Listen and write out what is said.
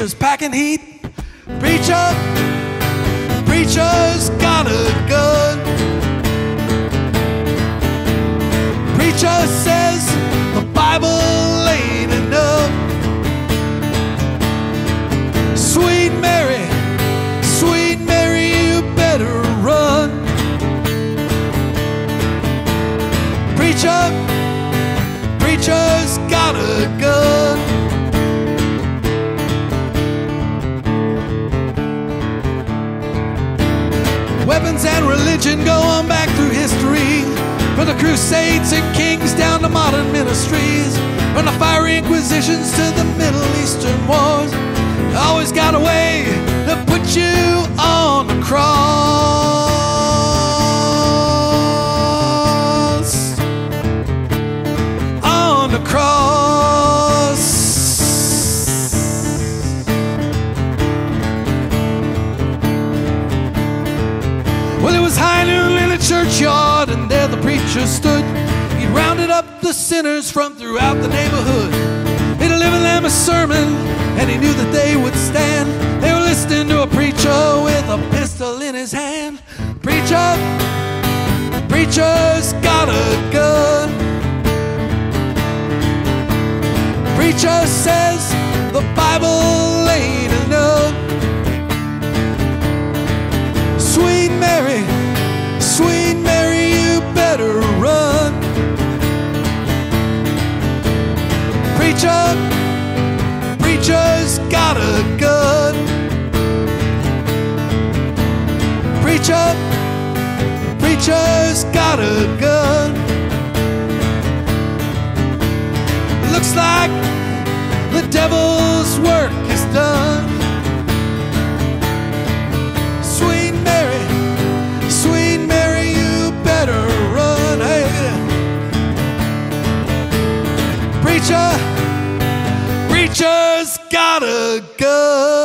preachers packing heat. Preacher, preacher's got a gun. Preacher says the Bible ain't enough. Sweet Mary, sweet Mary, you better run. Preacher, preacher's got a gun. Weapons and religion go on back through history. From the Crusades and Kings down to modern ministries. From the fiery Inquisitions to the Middle Eastern wars. Always got a way to put you churchyard, and there the preacher stood. He'd rounded up the sinners from throughout the neighborhood. He'd delivered them a sermon, and he knew that they would stand. They were listening to a preacher with a pistol in his hand. Preacher, preacher's got a gun. Preacher says the Bible ain't Preacher, preacher's got a gun. Preacher, preacher's got a gun. Looks like the devil's work is done. Preacher, preacher's gotta gun.